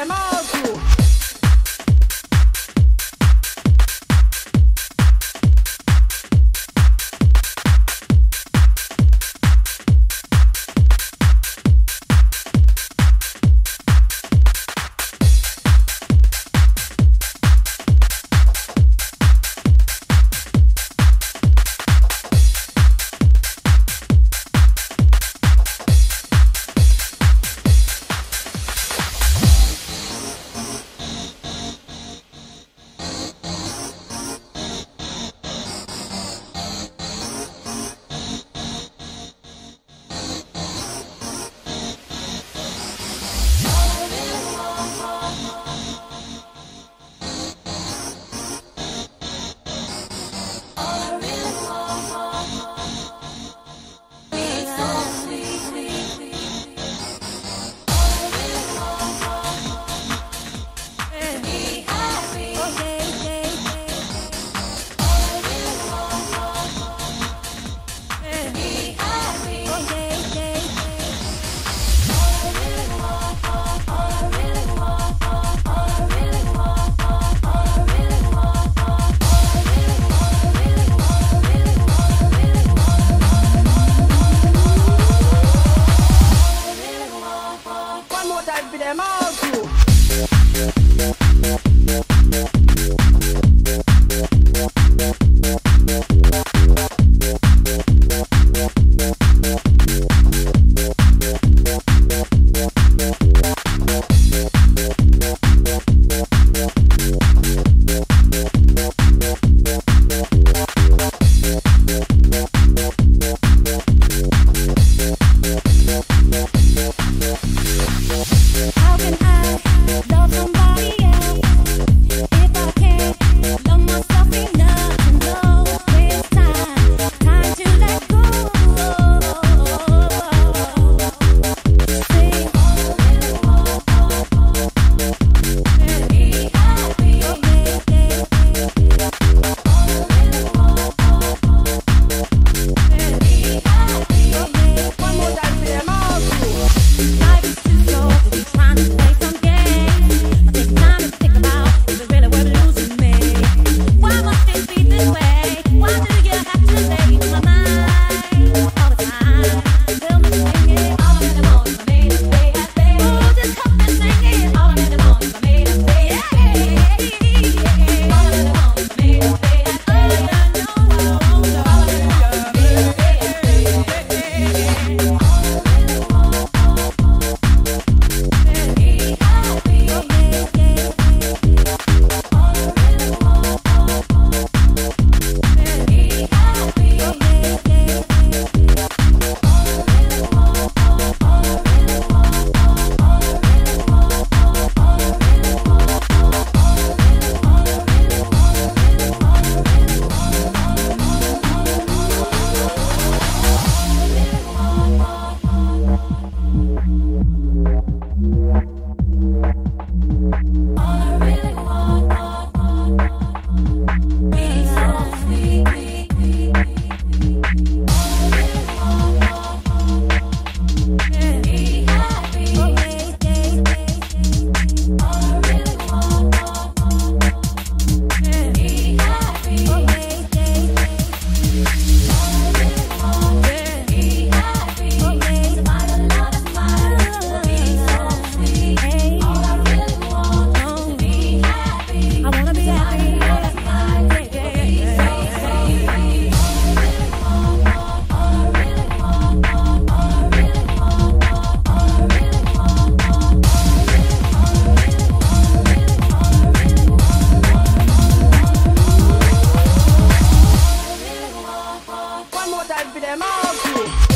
Además, them all to.